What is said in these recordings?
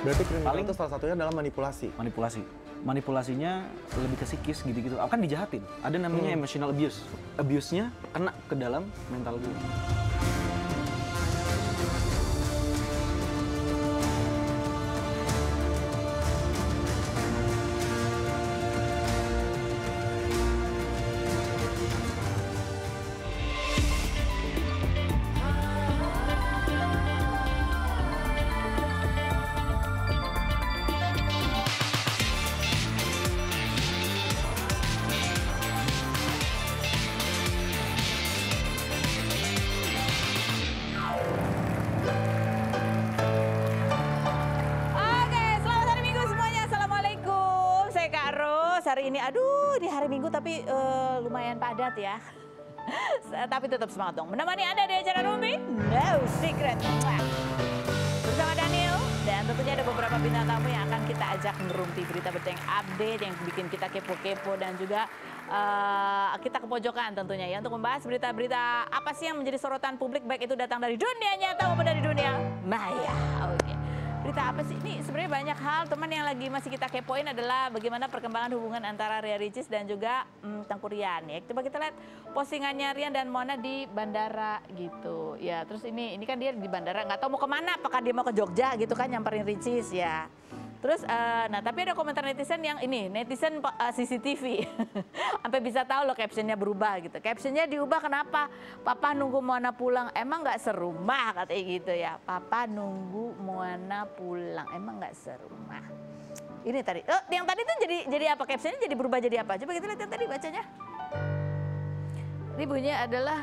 Berarti kriminal Paling- itu salah satunya adalah manipulasi. manipulasi. Manipulasinya lebih ke psikis gitu-gitu. Kan dijahatin. Ada namanya emotional abuse. Abuse-nya kena ke dalam mental gue Hari ini, aduh, di hari Minggu tapi eh, lumayan padat ya. tapi tetap semangat dong. Menemani Anda di acara Rumi, No Secret. Bersama Daniel dan tentunya ada beberapa bintang tamu yang akan kita ajak ngerumpi berita-berita yang update yang bikin kita kepo-kepo dan juga eh, kita ke pojokan tentunya ya untuk membahas berita-berita apa sih yang menjadi sorotan publik baik itu datang dari dunia nyata maupun dari dunia maya. Oke. Berita apa sih? Ini sebenarnya banyak hal. Teman yang lagi masih kita kepoin adalah bagaimana perkembangan hubungan antara Ria Ricis dan juga hmm, Tengku Rian. Ya, coba kita lihat postingannya Rian dan Mona di bandara gitu. Ya, terus ini ini kan dia di bandara nggak tahu mau ke mana. Apakah dia mau ke Jogja gitu kan nyamperin Ricis ya. Terus, eh, nah tapi ada komentar netizen yang ini, netizen eh, CCTV. Sampai bisa tahu loh captionnya berubah gitu. Captionnya diubah kenapa? Papa nunggu Moana pulang, emang nggak serumah katanya gitu ya. Papa nunggu Moana pulang, emang nggak serumah. Ini tadi, oh, yang tadi tuh jadi jadi apa captionnya jadi berubah jadi apa? Coba kita lihat yang tadi bacanya. Ini bunyinya adalah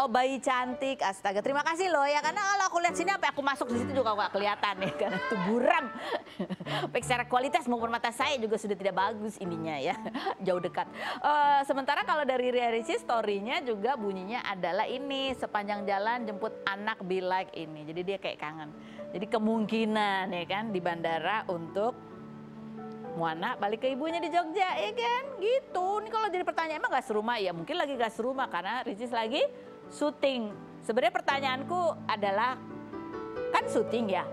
Oh bayi cantik, astaga terima kasih loh ya karena kalau aku lihat sini apa aku masuk di situ juga nggak kelihatan ya karena itu buram. Baik secara kualitas maupun mata saya juga sudah tidak bagus ininya ya jauh dekat. Eh, sementara kalau dari Ria Ricis story-nya juga bunyinya adalah ini sepanjang jalan jemput anak be like ini jadi dia kayak kangen. Jadi kemungkinan ya kan di bandara untuk Muana balik ke ibunya di Jogja ya kan gitu. Ini kalau jadi pertanyaan emang gak serumah ya mungkin lagi gak serumah karena Ricis lagi syuting. Sebenarnya pertanyaanku adalah kan syuting ya.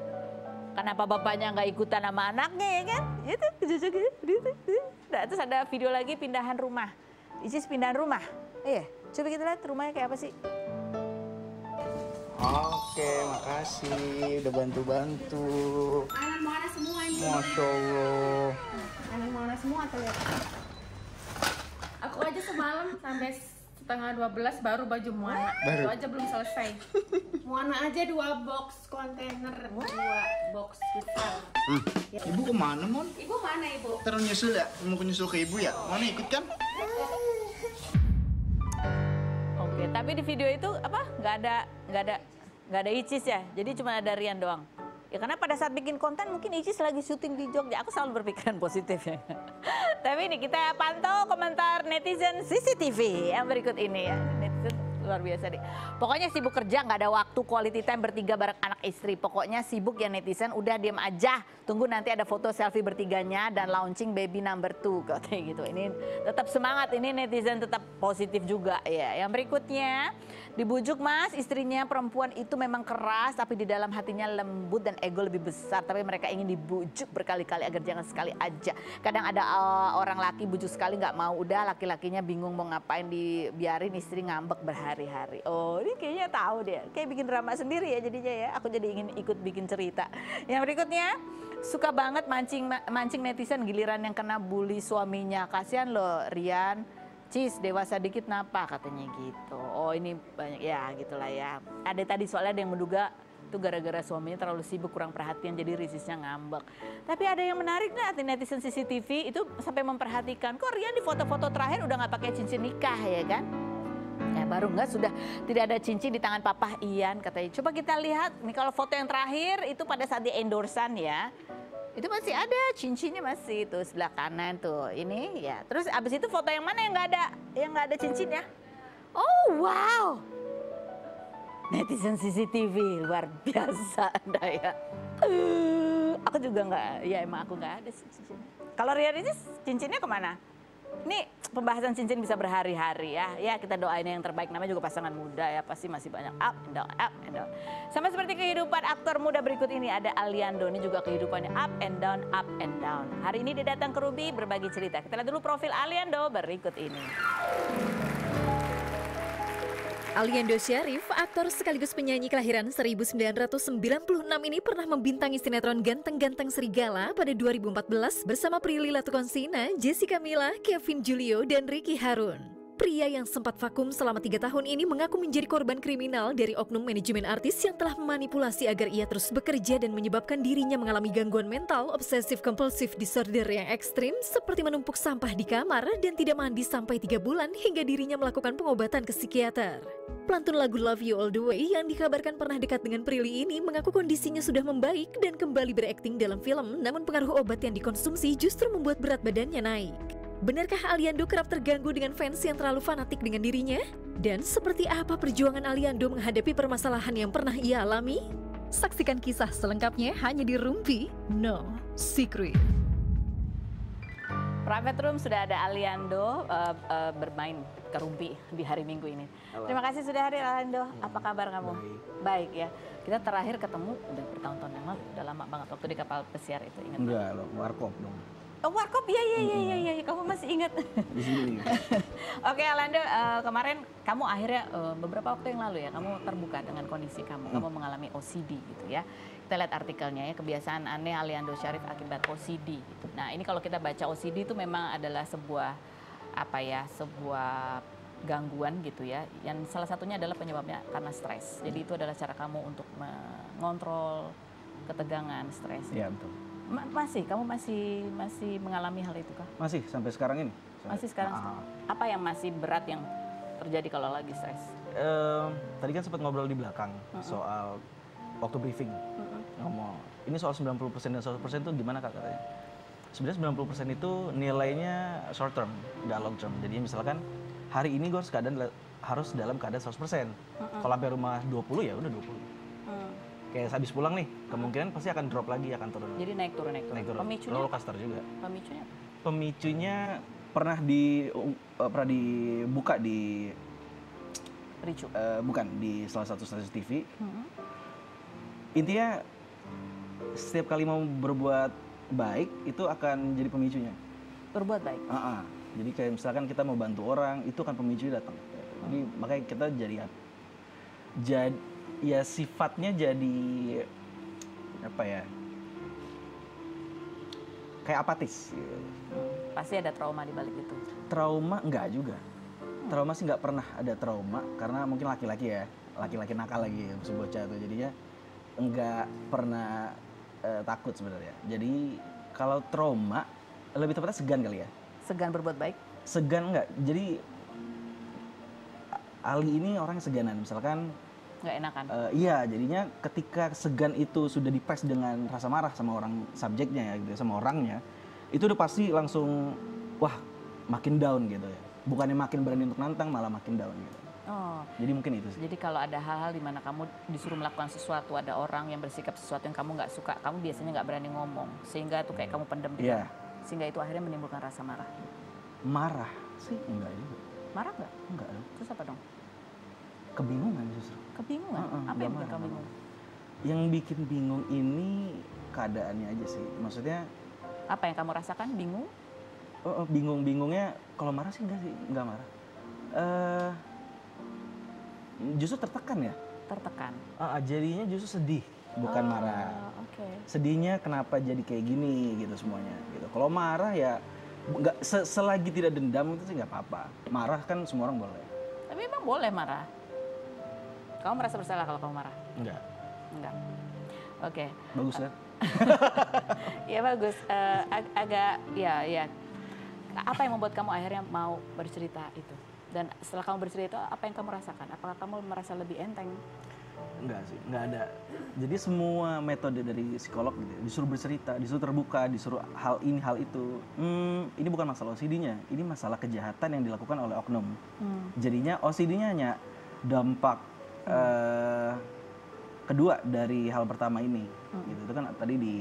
Kenapa bapaknya nggak ikutan sama anaknya ya kan? Itu gitu, gitu. Nah, terus ada video lagi pindahan rumah. Ricis pindahan rumah. Iya, coba kita lihat rumahnya kayak apa sih? Oke, makasih udah bantu-bantu. Anak Moana semua ini. Masya Allah. Anak Moana semua tuh lihat. Aku aja semalam sampai setengah 12 baru baju Moana. Baru? Itu aja belum selesai. Moana aja dua box kontainer, dua box besar. Ibu ke mana, Mon? Ibu mana ibu? Terus nyusul ya? Mau nyusul ke ibu ya? Mana ikut kan? Oke, tapi di video itu apa? Nggak ada, nggak ada, nggak ada Icis ya. Jadi cuma ada Rian doang. Ya karena pada saat bikin konten mungkin Icis lagi syuting di Jogja. Aku selalu berpikiran positif ya. tapi ini kita pantau komentar netizen CCTV yang berikut ini ya. Luar biasa deh. Pokoknya sibuk kerja, nggak ada waktu quality time bertiga bareng anak istri. Pokoknya sibuk ya netizen, udah diem aja. Tunggu nanti ada foto selfie bertiganya dan launching baby number two katanya gitu. Ini tetap semangat, ini netizen tetap positif juga ya. Yang berikutnya, dibujuk mas istrinya perempuan itu memang keras tapi di dalam hatinya lembut dan ego lebih besar. Tapi mereka ingin dibujuk berkali-kali agar jangan sekali aja. Kadang ada uh, orang laki bujuk sekali nggak mau, udah laki-lakinya bingung mau ngapain dibiarin istri ngambek berhari-hari. Oh ini kayaknya tahu dia, kayak bikin drama sendiri ya jadinya ya. Aku jadi ingin ikut bikin cerita. Yang berikutnya, suka banget mancing mancing netizen giliran yang kena bully suaminya. Kasihan loh Rian. Cis dewasa dikit napa katanya gitu. Oh ini banyak ya gitulah ya. Ada tadi soalnya ada yang menduga itu gara-gara suaminya terlalu sibuk kurang perhatian jadi risisnya ngambek. Tapi ada yang menarik nih netizen CCTV itu sampai memperhatikan kok Rian di foto-foto terakhir udah nggak pakai cincin nikah ya kan? Ya baru nggak sudah tidak ada cincin di tangan Papa Ian katanya. Coba kita lihat nih kalau foto yang terakhir itu pada saat di endorsan ya. Itu masih ada cincinnya masih tuh sebelah kanan tuh. Ini ya. Terus abis itu foto yang mana yang nggak ada yang nggak ada cincinnya? Oh wow. Netizen CCTV luar biasa Anda ya. Uh, aku juga nggak, ya emang aku nggak ada sih cincinnya. Kalau Ria Ricis cincinnya ke mana? Ini pembahasan cincin bisa berhari-hari ya. Ya kita doain yang terbaik. Namanya juga pasangan muda ya. Pasti masih banyak up and down, up and down. Sama seperti kehidupan aktor muda berikut ini ada Aliando. Ini juga kehidupannya up and down, up and down. Hari ini dia datang ke Ruby berbagi cerita. Kita lihat dulu profil Aliando berikut ini. Aliando Syarif, aktor sekaligus penyanyi kelahiran 1996 ini pernah membintangi sinetron Ganteng-Ganteng Serigala pada 2014 bersama Prilly Latukonsina, Jessica Mila, Kevin Julio, dan Ricky Harun. Pria yang sempat vakum selama tiga tahun ini mengaku menjadi korban kriminal dari oknum manajemen artis yang telah memanipulasi agar ia terus bekerja dan menyebabkan dirinya mengalami gangguan mental obsessive compulsive disorder yang ekstrim seperti menumpuk sampah di kamar dan tidak mandi sampai tiga bulan hingga dirinya melakukan pengobatan ke psikiater. Pelantun lagu Love You All The Way yang dikabarkan pernah dekat dengan Prilly ini mengaku kondisinya sudah membaik dan kembali berakting dalam film namun pengaruh obat yang dikonsumsi justru membuat berat badannya naik. Benarkah Aliando kerap terganggu dengan fans yang terlalu fanatik dengan dirinya? Dan seperti apa perjuangan Aliando menghadapi permasalahan yang pernah ia alami? Saksikan kisah selengkapnya hanya di Rumpi No Secret. Private Room sudah ada Aliando uh, uh, bermain ke Rumpi di hari Minggu ini. Terima kasih sudah hadir Aliando. Apa kabar kamu? Baik. ya. Kita terakhir ketemu udah bertahun-tahun yang lalu, udah lama banget waktu di kapal pesiar itu ingat. nggak? Enggak loh, warkop dong. Oh, Warkop, iya iya iya iya iya, kamu masih ingat. Oke Alando, eh, kemarin kamu akhirnya eh, beberapa waktu yang lalu ya, kamu terbuka dengan kondisi kamu, kamu mengalami OCD gitu ya. Kita lihat artikelnya ya, kebiasaan aneh Aliando Syarif akibat OCD. Gitu. Nah ini kalau kita baca OCD itu memang adalah sebuah apa ya, sebuah gangguan gitu ya, yang salah satunya adalah penyebabnya karena stres. Jadi itu adalah cara kamu untuk mengontrol ketegangan, stres. Iya betul. Ma- masih, kamu masih masih mengalami hal itu kah? Masih sampai sekarang ini. Masih sekarang. Ah. Apa yang masih berat yang terjadi kalau lagi stres? Em, tadi kan sempat ngobrol di belakang soal waktu briefing. Ngomong, ini soal 90% dan 100% itu gimana kak katanya? Sebenarnya 90% itu nilainya short term, nggak long term. Jadi misalkan hari ini gue harus keadaan harus dalam keadaan 100%. Kalau sampai rumah 20 ya udah 20. Kayak habis pulang nih, kemungkinan pasti akan drop lagi, akan turun. Jadi naik turun naik turun. Naik turun. Pemicunya, Roller coaster juga. pemicunya? Pemicunya pernah di eh, pernah dibuka di Ricu. eh, bukan di salah satu stasiun TV. Mm-mm. Intinya setiap kali mau berbuat baik itu akan jadi pemicunya. Berbuat baik. Ah, ah. Jadi kayak misalkan kita mau bantu orang itu kan pemicunya datang. Jadi makanya kita jadi jadi ya sifatnya jadi apa ya? Kayak apatis. gitu. Pasti ada trauma di balik itu. Trauma enggak juga. Trauma sih nggak pernah ada trauma karena mungkin laki-laki ya, laki-laki nakal lagi si bocah tuh jadinya enggak pernah eh, takut sebenarnya. Jadi kalau trauma lebih tepatnya segan kali ya. Segan berbuat baik. Segan enggak. Jadi Ali ini orang yang seganan misalkan Nggak enakan. eh, iya jadinya ketika segan itu sudah dipres dengan rasa marah sama orang subjeknya ya gitu ya, sama orangnya itu udah pasti langsung wah makin down gitu ya bukannya makin berani untuk nantang malah makin down gitu Oh. jadi mungkin itu sih Jadi kalau ada hal-hal di mana kamu disuruh melakukan sesuatu, ada orang yang bersikap sesuatu yang kamu nggak suka, kamu biasanya nggak berani ngomong, sehingga itu kayak kamu pendem di Iya. dalam. sehingga itu akhirnya menimbulkan rasa marah. marah sih enggak juga Marah nggak? enggak. Terus apa dong? Kebingungan justru Kebingungan. Heeh, apa yang bikin kamu bingung? yang bikin bingung ini keadaannya aja sih maksudnya Apa yang kamu rasakan? Bingung? oh, oh, bingung-bingungnya kalau marah sih enggak sih enggak marah eh justru tertekan ya Tertekan? Ah, jadinya justru sedih bukan Oh, marah Oke. sedihnya kenapa jadi kayak gini gitu semuanya gitu kalau marah ya nggak se- selagi tidak dendam itu sih nggak apa-apa marah kan semua orang boleh Tapi emang boleh marah. Kamu merasa bersalah kalau kamu marah? enggak Enggak. Oke. bagus kan Ya bagus. Eh, ag- agak ya ya. Apa yang membuat kamu akhirnya mau bercerita itu? Dan setelah kamu bercerita, apa yang kamu rasakan? Apakah kamu merasa lebih enteng? enggak sih enggak ada jadi semua metode dari psikolog gitu ya, disuruh bercerita disuruh terbuka disuruh hal ini hal itu hmm, ini bukan masalah OCD-nya ini masalah kejahatan yang dilakukan oleh oknum jadinya OCD-nya hanya dampak eh, kedua dari hal pertama ini gitu itu kan tadi di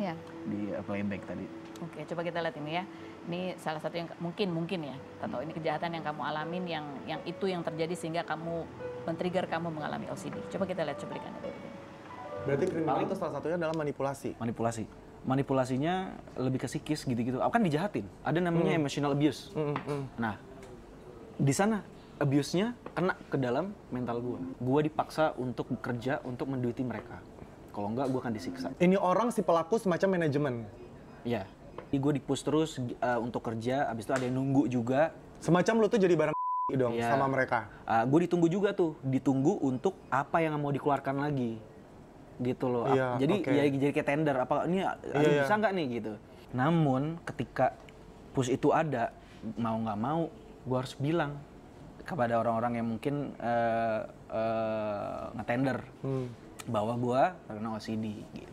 Ya. di playback tadi Oke, coba kita lihat ini ya. Ini salah satu yang mungkin mungkin ya, atau ini kejahatan yang kamu alamin yang yang itu yang terjadi sehingga kamu men-trigger kamu mengalami OCD. Coba kita lihat cuplikannya. Berarti kriminal itu salah satunya adalah manipulasi. manipulasi manipulasinya lebih ke psikis gitu-gitu kan dijahatin ada namanya emotional abuse nah di sana abuse-nya kena ke dalam mental gua gua dipaksa untuk bekerja untuk menduiti mereka kalau enggak gua akan disiksa Ini orang si pelaku semacam manajemen. ya gue dipush terus uh, untuk kerja abis itu ada yang nunggu juga Semacam lu tuh jadi barang dong Iya. sama mereka. gue ditunggu juga tuh ditunggu untuk apa yang mau dikeluarkan lagi gitu loh Iya, jadi oke. ya jadi kayak tender apa ini ada Iya, bisa iya. nggak nih gitu namun ketika push itu ada mau nggak mau gue harus bilang kepada orang-orang yang mungkin eh, eh, ngetender Hmm. bahwa gue karena OCD gitu.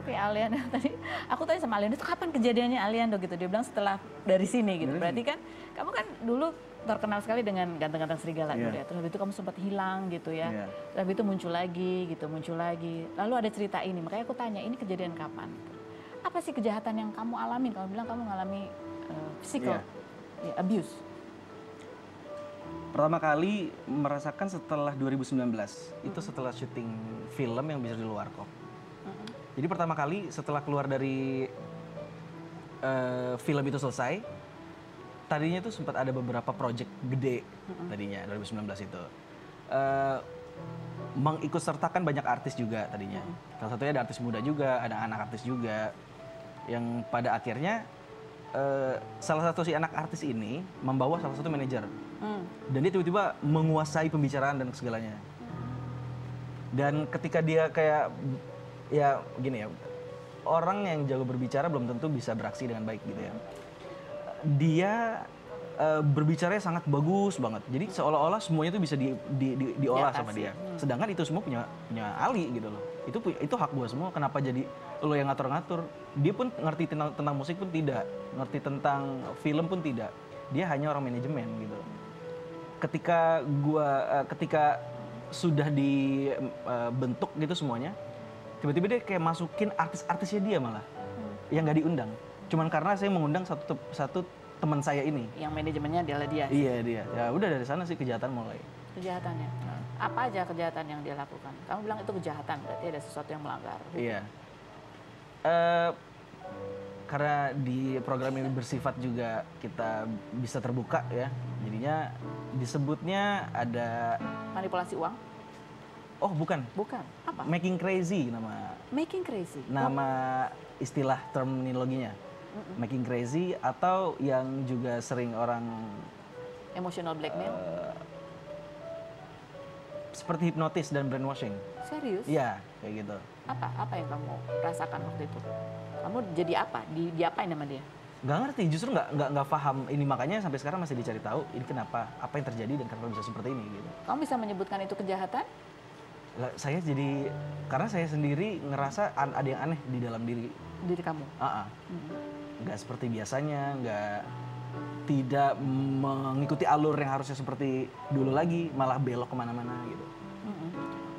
Oke, Aliando tadi aku tanya sama Aliando itu kapan kejadiannya Aliando gitu. Dia bilang setelah dari sini gitu. Berarti kan kamu kan dulu terkenal sekali dengan ganteng-ganteng serigala Iya. gitu ya. Terus habis itu kamu sempat hilang gitu ya. Iya. Terus habis itu muncul lagi gitu, muncul lagi. Lalu ada cerita ini, makanya aku tanya ini kejadian kapan? Apa sih kejahatan yang kamu alamin? Kamu bilang kamu mengalami uh, physical Iya. ya, abuse. Pertama kali merasakan setelah 2019 itu setelah syuting film yang bisa di luar kok. Jadi pertama kali setelah keluar dari eh, film itu selesai, tadinya itu sempat ada beberapa project gede tadinya 2019 itu. Eh, mengikut sertakan banyak artis juga tadinya. Salah satunya ada artis muda juga, ada anak artis juga, yang pada akhirnya eh, salah satu si anak artis ini membawa salah satu manajer Hmm. dan dia tiba-tiba menguasai pembicaraan dan segalanya. Dan ketika dia kayak ya gini ya, orang yang jago berbicara belum tentu bisa beraksi dengan baik gitu ya. Dia eh, berbicaranya sangat bagus banget. Jadi seolah-olah semuanya itu bisa di, di- di- diolah sama dia. Sedangkan itu semua punya punya Ali gitu loh. Itu itu hak gua semua. Kenapa jadi lo yang ngatur-ngatur? Dia pun ngerti tentang tentang musik pun tidak, ngerti tentang film pun tidak. Dia hanya orang manajemen gitu ketika gua eh, ketika sudah dibentuk gitu semuanya tiba-tiba dia kayak masukin artis-artisnya dia malah yang nggak diundang cuman karena saya mengundang satu satu teman saya ini Yang manajemennya adalah dia. iya dia ya udah dari sana sih kejahatan mulai Kejahatannya. Nah. Apa aja kejahatan yang dia lakukan? Kamu bilang itu kejahatan, berarti ada sesuatu yang melanggar. iya Eh, karena di program ini bersifat juga kita bisa terbuka ya jadinya disebutnya ada Manipulasi uang? oh bukan Bukan. Apa? making crazy nama Making crazy. nama istilah terminologinya making crazy atau yang juga sering orang Emotional blackmail. Seperti hipnotis dan brainwashing Serius? iya kayak gitu Apa? Apa yang kamu rasakan waktu itu? Kamu jadi apa? Di, diapain sama dia? nggak ngerti justru nggak nggak nggak paham ini makanya sampai sekarang masih dicari tahu ini kenapa apa yang terjadi dan kenapa bisa seperti ini gitu Kamu bisa menyebutkan itu kejahatan? Lah, saya jadi karena saya sendiri ngerasa an- ada yang aneh di dalam diri Diri kamu? Ah, ah. nggak seperti biasanya nggak tidak mengikuti alur yang harusnya seperti dulu lagi malah belok ke mana-mana gitu Mm-mm.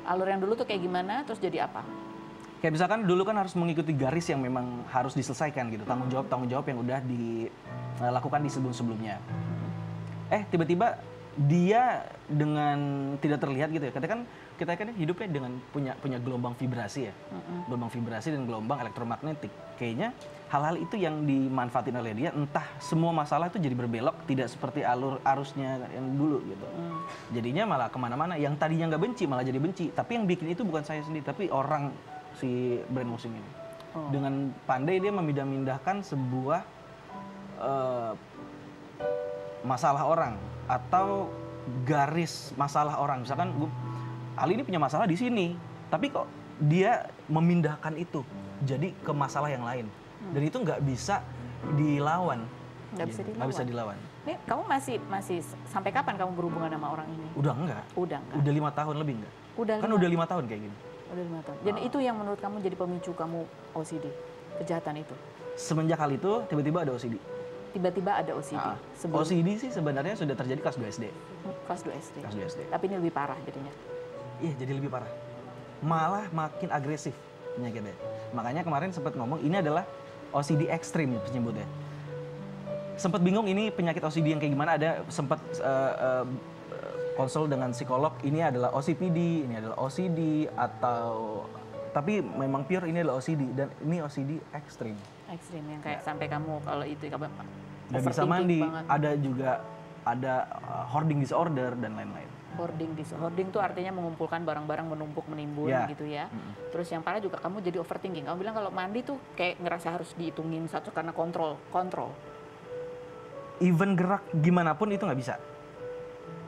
Alur yang dulu tuh kayak gimana? Terus jadi apa? Kayak misalkan dulu kan harus mengikuti garis yang memang harus diselesaikan gitu, tanggung jawab tanggung jawab yang udah dilakukan di sebelum sebelumnya. Eh tiba-tiba dia dengan tidak terlihat gitu ya, kita kan kita kan hidupnya dengan punya punya gelombang vibrasi ya, gelombang vibrasi dan gelombang elektromagnetik. Kayaknya hal-hal itu yang dimanfaatin oleh dia, entah semua masalah itu jadi berbelok, tidak seperti alur arusnya yang dulu gitu. Jadinya malah ke mana-mana, yang tadinya nggak benci malah jadi benci. Tapi yang bikin itu bukan saya sendiri, tapi orang si brainwashing ini. Dengan pandai dia memindah-mindahkan sebuah eh, masalah orang atau garis masalah orang. Misalkan gua, Ali ini punya masalah di sini, tapi kok dia memindahkan itu jadi ke masalah yang lain. Dan itu nggak bisa dilawan. Nggak bisa Nggak bisa dilawan. dilawan. Nih, kamu masih masih sampai kapan kamu berhubungan sama orang ini? Udah enggak. Udah enggak? Udah lima tahun lebih enggak? Udah kan lima- udah lima tahun kayak gini. Udah lima tahun. Dan itu yang menurut kamu jadi pemicu kamu OCD, kejahatan itu. Semenjak hal itu tiba-tiba ada OCD. Tiba-tiba ada OCD. Ah, Sebelum OCD sih sebenarnya sudah terjadi kelas 2 SD. kelas 2 SD. Kelas 2 SD. Tapi ini lebih parah jadinya. Iya, jadi lebih parah. Malah makin agresif penyakitnya. Makanya kemarin sempat ngomong ini adalah OCD ekstrim penyebutnya. Sempat bingung ini penyakit OCD yang kayak gimana ada sempat eh, eh, konsul dengan psikolog ini adalah OCPD, ini adalah OCD atau tapi memang pure ini adalah OCD dan ini OCD ekstrim. Ekstrim yang kayak sampai kamu kalau itu kamu Nggak bisa mandi, banget. ada juga ada uh, hoarding disorder dan lain-lain. Hoarding dis hoarding tuh artinya mengumpulkan barang-barang menumpuk menimbun Ya. gitu ya. Terus yang parah juga kamu jadi overthinking. Kamu bilang kalau mandi tuh kayak ngerasa harus dihitungin satu karena kontrol, kontrol. Even gerak gimana pun itu nggak bisa.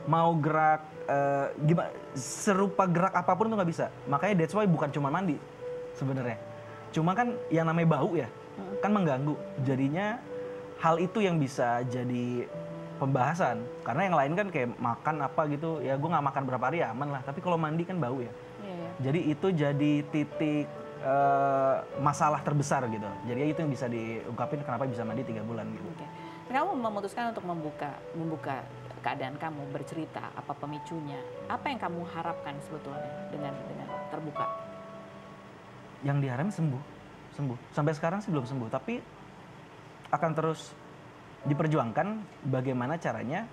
Mau gerak eh, gimana serupa gerak apa pun itu nggak bisa. Makanya that's why bukan cuma mandi sebenarnya. Cuma kan yang namanya bau ya, kan mengganggu. Jadinya hal itu yang bisa jadi pembahasan. Karena yang lain kan kayak makan apa gitu, ya gue nggak makan berapa hari ya aman lah. Tapi kalau mandi kan bau ya. Iya ya. Jadi itu jadi titik eh, masalah terbesar gitu. Jadi itu yang bisa diungkapin kenapa bisa mandi tiga bulan gitu. Oke. Dan Kamu memutuskan untuk membuka membuka keadaan kamu bercerita apa pemicunya, apa yang kamu harapkan sebetulnya dengan dengan terbuka. Yang diharapin sembuh, sembuh. Sampai sekarang sih belum sembuh, tapi akan terus diperjuangkan bagaimana caranya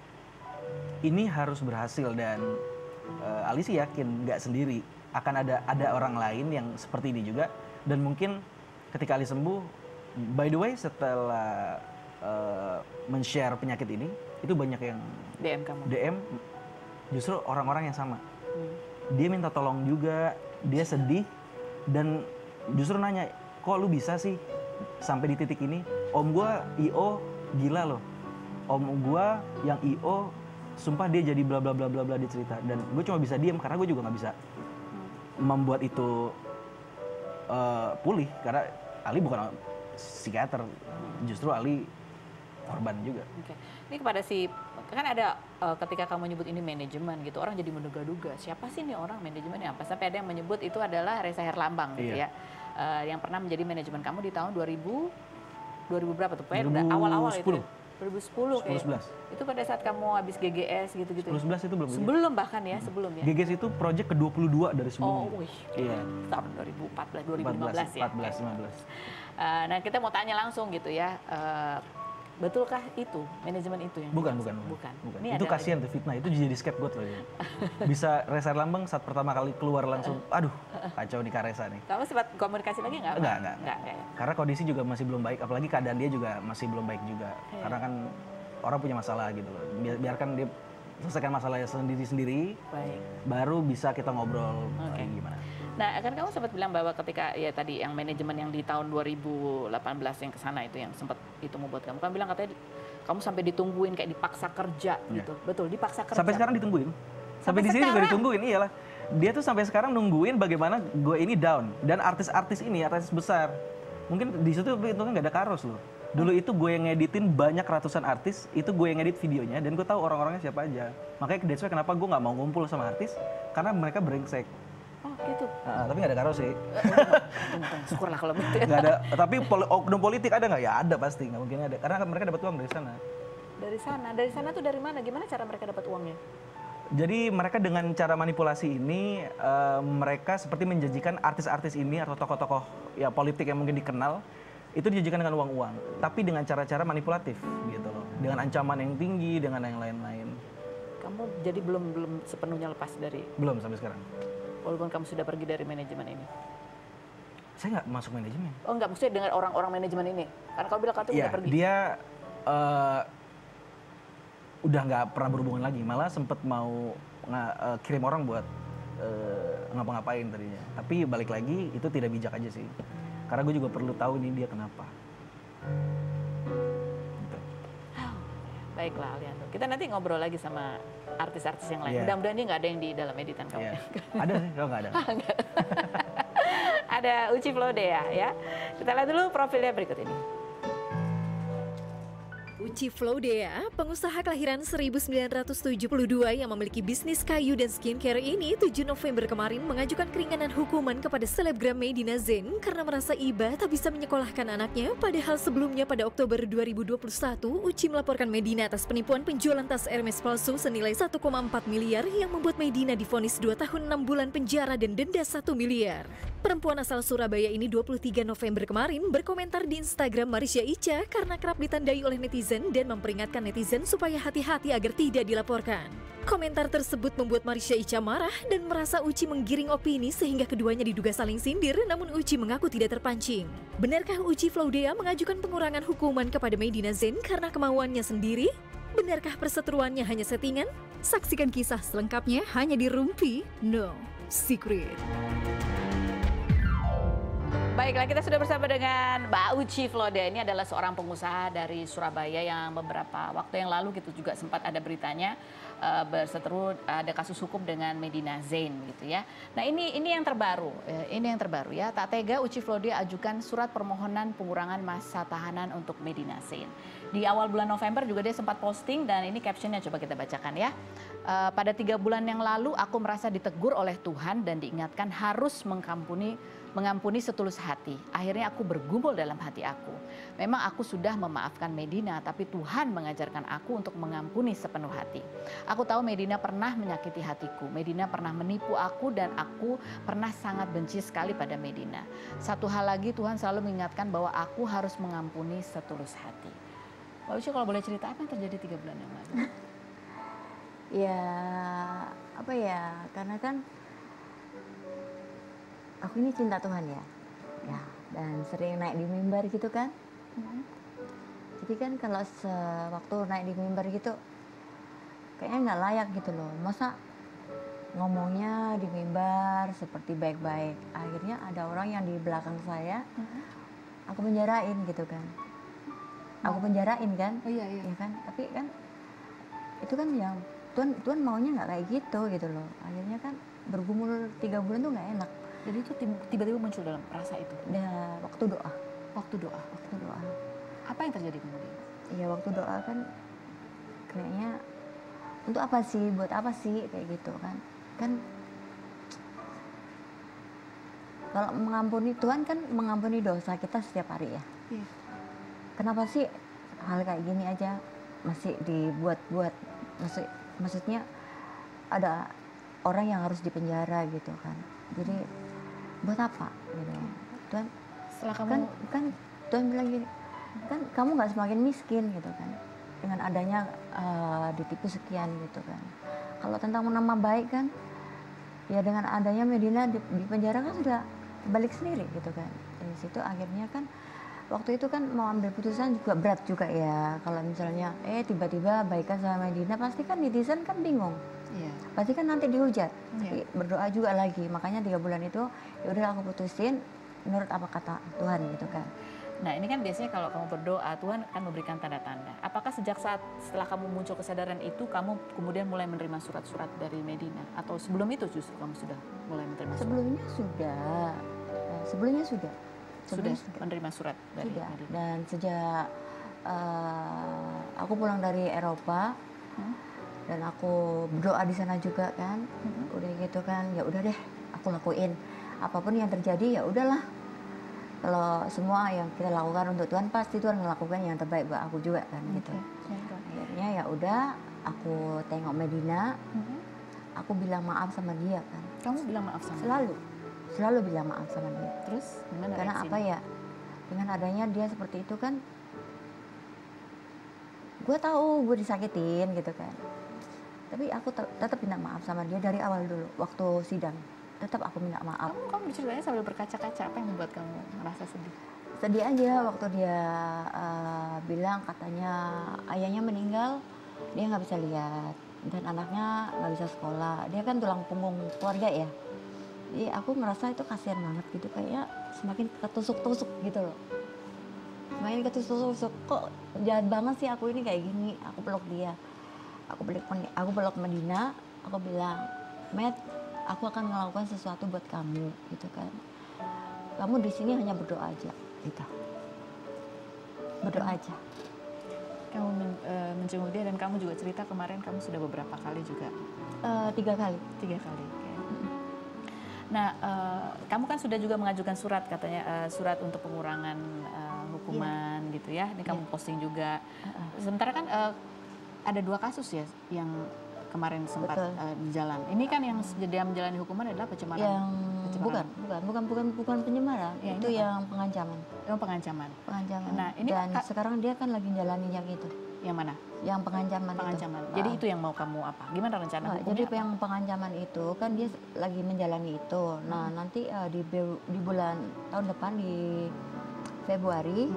ini harus berhasil dan eh, Ali sih yakin nggak sendiri akan ada ada orang lain yang seperti ini juga dan mungkin ketika Ali sembuh by the way setelah eh, men-share penyakit ini itu banyak yang DM kamu. DM justru orang-orang yang sama. Hmm. Dia minta tolong juga, dia sedih dan justru nanya, kok lu bisa sih sampai di titik ini? Om gua IO gila loh. Om gua yang IO sumpah dia jadi bla bla bla bla bla dia cerita. Dan gue cuma bisa diem karena gue juga nggak bisa membuat itu eh, pulih. Karena Ali bukan psikiater justru Ali korban juga. Oke. Ini kepada si kan ada eh, ketika kamu nyebut ini manajemen gitu orang jadi menduga-duga. Siapa sih nih orang? Manajemennya apa? Sampai ada yang menyebut itu adalah Reza Herlambang gitu Iya. ya. Eh, yang pernah menjadi manajemen kamu di tahun 2000 2000 berapa tuh pokoknya udah awal-awal itu 2010. ya. 2010 kayak 10 itu pada saat kamu habis GGS gitu-gitu ya? 11 itu belum sebelum bahkan ya sebelum ya GGS itu project ke-22 dari oh sebelumnya. wih Iya. tahun 2014 2015 ya 14, 15. Eh, nah kita mau tanya langsung gitu ya eh, betulkah itu manajemen itu yang Bukan, bukan, bukan bukan. Ini Itu kasihan tuh fitnah, itu jadi scapegoat loh. ya. Bisa Reza Lambang saat pertama kali keluar langsung, aduh kacau nih Karesa nih. Kamu sempat komunikasi lagi nggak? Enggak, enggak. enggak, enggak ya? Karena kondisi juga masih belum baik, apalagi keadaan dia juga masih belum baik juga. Karena kan orang punya masalah gitu loh. Biar- Biarkan dia selesaikan masalahnya sendiri-sendiri, Baik. baru bisa kita ngobrol Oke. kayak gimana. Nah, kan kamu sempat bilang bahwa ketika ya tadi yang manajemen yang di tahun 2018 yang ke sana itu yang sempat itu membuat kamu kan bilang katanya kamu sampai ditungguin kayak dipaksa kerja gitu. Betul, dipaksa kerja. Sampai sekarang ditungguin. Sampai, Sampai di sini juga ditungguin, iyalah. Dia tuh sampai sekarang nungguin bagaimana gue ini down dan artis-artis ini artis besar. Mungkin di situ itu kan nggak ada karos loh. Dulu itu gue yang ngeditin banyak ratusan artis, itu gue yang ngedit videonya dan gue tahu orang-orangnya siapa aja. Makanya that's why kenapa gue nggak mau ngumpul sama artis karena mereka brengsek. Oh, gitu. Nah, tapi nggak ada karos sih. Syukurlah kalau gitu. ya. Nggak ada. tapi poli- oknum politik ada nggak? Ya ada pasti. Nggak mungkin ada. Karena mereka dapat uang dari sana. Dari sana, dari sana tuh dari mana? Gimana cara mereka dapat uangnya? Jadi mereka dengan cara manipulasi ini eh, mereka seperti menjanjikan artis-artis ini atau tokoh-tokoh ya politik yang mungkin dikenal itu dijanjikan dengan uang-uang, tapi dengan cara-cara manipulatif gitu loh. Dengan ancaman yang tinggi, dengan yang lain-lain. Kamu jadi belum belum sepenuhnya lepas dari Belum sampai sekarang. walaupun kamu sudah pergi dari manajemen ini. Saya nggak masuk manajemen. Oh enggak, maksudnya dengan orang-orang manajemen ini. Karena kamu bilang kamu Iya, udah pergi. dia eh, udah nggak pernah berhubungan lagi, malah sempet mau eh, kirim orang buat eh, ngapa-ngapain tadinya. Tapi balik lagi itu tidak bijak aja sih, karena gue juga perlu tahu nih dia kenapa. Gitu. Baiklah Aliando. Kita nanti ngobrol lagi sama artis-artis yang lain. Iya. Mudah-mudahan dia nggak ada yang di dalam editan kamu. Iya. Ada sih, kalau nggak ada. ada Uci Flodea ya. Kita lihat dulu profilnya berikut ini. Uci Flowdea, pengusaha kelahiran 1972 yang memiliki bisnis kayu dan skincare ini 7 November kemarin mengajukan keringanan hukuman kepada selebgram Medina Zain karena merasa iba tak bisa menyekolahkan anaknya padahal sebelumnya pada Oktober 2021 Uci melaporkan Medina atas penipuan penjualan tas Hermes palsu senilai 1,4 miliar yang membuat Medina difonis 2 tahun 6 bulan penjara dan denda 1 miliar. Perempuan asal Surabaya ini 23 November kemarin berkomentar di Instagram Marisha Ica karena kerap ditandai oleh netizen dan memperingatkan netizen supaya hati-hati agar tidak dilaporkan. Komentar tersebut membuat Marisha Ica marah dan merasa Uci menggiring opini sehingga keduanya diduga saling sindir namun Uci mengaku tidak terpancing. Benarkah Uci Flaudea mengajukan pengurangan hukuman kepada Medina Zain karena kemauannya sendiri? Benarkah perseteruannya hanya settingan? Saksikan kisah selengkapnya hanya di Rumpi No Secret. Baiklah, kita sudah bersama dengan Mbak Uci Floda. Ini adalah seorang pengusaha dari Surabaya yang beberapa waktu yang lalu gitu juga sempat ada beritanya uh, berseteru ada kasus hukum dengan Medina Zain gitu ya. Nah ini ini yang terbaru, eh, ini yang terbaru ya. Tak tega Uci Floda ajukan surat permohonan pengurangan masa tahanan untuk Medina Zain. Di awal bulan November juga dia sempat posting dan ini captionnya coba kita bacakan ya. Uh, pada tiga bulan yang lalu aku merasa ditegur oleh Tuhan dan diingatkan harus mengampuni mengampuni setulus hati. Akhirnya aku bergumul dalam hati aku. Memang aku sudah memaafkan Medina, tapi Tuhan mengajarkan aku untuk mengampuni sepenuh hati. Aku tahu Medina pernah menyakiti hatiku. Medina pernah menipu aku dan aku pernah sangat benci sekali pada Medina. Satu hal lagi Tuhan selalu mengingatkan bahwa aku harus mengampuni setulus hati. Mbak Uci kalau boleh cerita apa yang terjadi tiga bulan yang lalu? ya apa ya karena kan aku ini cinta Tuhan ya. Ya dan sering naik di mimbar gitu kan. Jadi kan kalau sewaktu naik di mimbar gitu kayaknya nggak layak gitu loh. Masa ngomongnya di mimbar seperti baik-baik. Akhirnya ada orang yang di belakang saya aku penjarain gitu kan. Aku penjarain kan? Oh iya iya. ya kan? Tapi kan itu kan yang Tuhan Tuhan maunya nggak kayak gitu gitu loh. Akhirnya kan bergumul tiga bulan tuh nggak enak Jadi itu tiba-tiba muncul dalam rasa itu. Dan waktu doa. Waktu doa. waktu doa. Apa yang terjadi kemudian? ya waktu doa kan kayaknya untuk apa sih? Buat apa sih? Kayak gitu kan. Kan kalau mengampuni Tuhan kan mengampuni dosa kita setiap hari ya. Iya. kenapa sih hal kayak gini aja masih dibuat-buat? Maksud maksudnya ada orang yang harus dipenjara gitu kan. Jadi buat apa? Gitu. Tuhan Setelah kamu kan kan Tuhan bilang gini kan kamu nggak semakin miskin gitu kan. Dengan adanya eh, ditipu sekian gitu kan. Kalau tentang nama baik kan ya dengan adanya Medina di, di penjara kan sudah balik sendiri gitu kan. Dari situ akhirnya kan waktu itu kan mau ambil putusan juga berat juga ya. Kalau misalnya eh tiba-tiba baikan sama Medina pasti kan netizen kan bingung Iya. pasti kan nanti dihujat. Tapi berdoa juga lagi makanya tiga bulan itu ya udah aku putusin menurut apa kata Tuhan gitu kan Nah ini kan biasanya kalau kamu berdoa Tuhan akan memberikan tanda-tanda. Apakah sejak saat setelah kamu muncul kesadaran itu kamu kemudian mulai menerima surat-surat dari Medina atau sebelum itu justru kamu sudah mulai menerima surat? sebelumnya sudah eh, sebelumnya sudah sudah Sebelumnya menerima surat dari sudah Medina. dan sejak eh, aku pulang dari Eropa Hmm. Dan aku berdoa di sana juga kan. Hmm. udah gitu kan ya udah deh aku lakuin. Apa pun yang terjadi ya udahlah. Kalau semua yang kita lakukan untuk Tuhan pasti Tuhan melakukan yang terbaik buat aku juga kan gitu. Oke. akhirnya ya udah aku tengok Medina. Mhm. aku bilang maaf sama dia kan. Kamu bilang maaf sama dia. selalu selalu bilang maaf sama dia. Terus gimana karena apa ya? Dengan adanya dia seperti itu kan gue tahu gue disakitin gitu kan tapi aku te- tetap minta maaf sama dia dari awal dulu waktu sidang. Tetap aku minta maaf. Kamu kamu berceritanya sambil berkaca-kaca apa yang membuat kamu merasa sedih? sedih aja waktu dia eh, bilang katanya ayahnya meninggal dia nggak bisa lihat. Dan anaknya nggak bisa sekolah. Dia kan tulang punggung keluarga ya. Jadi aku merasa itu kasihan banget gitu kayak semakin ketusuk-tusuk gitu loh. Semakin ketusuk-tusuk. Kok jahat banget sih aku ini kayak gini? Aku peluk dia aku Men- aku peluk Medina aku bilang Matt aku akan melakukan sesuatu buat kamu gitu kan kamu di sini hanya berdoa aja gitu berdoa aja Kamu men- eh, menjenguk dia dan kamu juga cerita kemarin kamu sudah beberapa kali juga Eh, tiga kali. tiga kali. oke. Nah, eh, kamu kan sudah juga mengajukan surat katanya eh, surat untuk pengurangan eh, hukuman gitu ya. Ini kamu posting juga. Sementara kan eh, ada dua kasus ya yang kemarin sempat Betul. eh, di jalan. Ini kan yang dia menjalani hukuman adalah pencemaran. Yang pencemaran. bukan, bukan, bukan, bukan, bukan penyemaran. Ya, itu ini apa? yang pengancaman, Yang pengancaman. pengancaman. Nah, ini Dan Kak- sekarang dia kan lagi jalani yang itu, Yang mana? yang pengancaman, Pengancaman. itu. Jadi Ah. itu yang mau kamu apa? Gimana rencana Nah, jadi apa? yang pengancaman itu kan dia lagi menjalani itu. Nah nanti eh, di di bulan tahun depan di Februari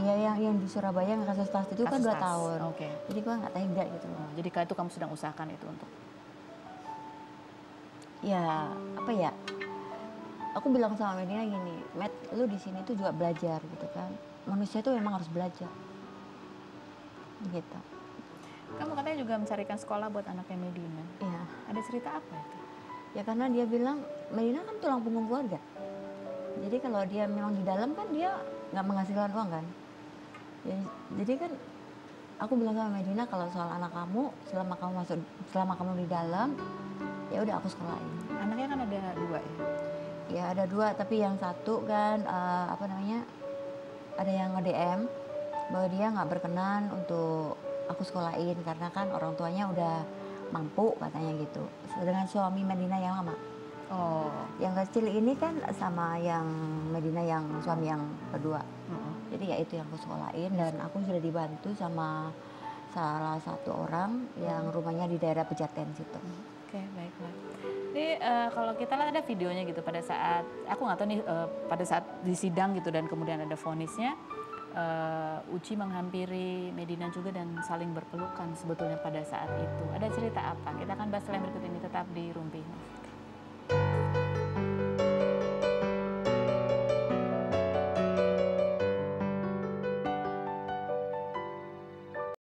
dia yang yang di Surabaya yang kasus tas itu kan dua tas. tahun. Oke. Jadi gua nggak tega gitu loh. Oh, jadi kalau itu kamu sedang usahakan itu untuk Ya apa ya? Aku bilang sama Medina gini, Matt, lu di sini tuh juga belajar gitu kan. Manusia tuh memang harus belajar. Gitu. kamu katanya juga mencarikan sekolah buat anaknya Medina. Iya. Ada cerita apa itu? Ya karena dia bilang Medina kan tulang punggung keluarga. Jadi kalau dia memang di dalam kan dia nggak menghasilkan uang kan. Ya, jadi kan aku bilang sama Medina kalau soal anak kamu selama kamu masuk selama kamu di dalam ya udah aku sekolahin. Anaknya kan ada dua ya. Ya ada dua tapi yang satu kan eh, apa namanya ada yang nge-DM bahwa dia nggak berkenan untuk aku sekolahin karena kan orang tuanya udah mampu katanya gitu. Dengan suami Medina yang lama. Oh. Yang kecil ini kan sama yang Medina yang suami yang kedua. Jadi ya itu yang aku sekolahin dan aku sudah dibantu sama salah satu orang yang rumahnya di daerah Pejaten situ. Oke, baiklah. Jadi eh, kalau kita lihat ada videonya gitu pada saat aku nggak tahu nih eh, pada saat di sidang gitu dan kemudian ada vonisnya eh, Uci menghampiri Medina juga dan saling berpelukan sebetulnya pada saat itu. Ada cerita apa? Kita akan bahas selain berikut ini tetap di Rumpi.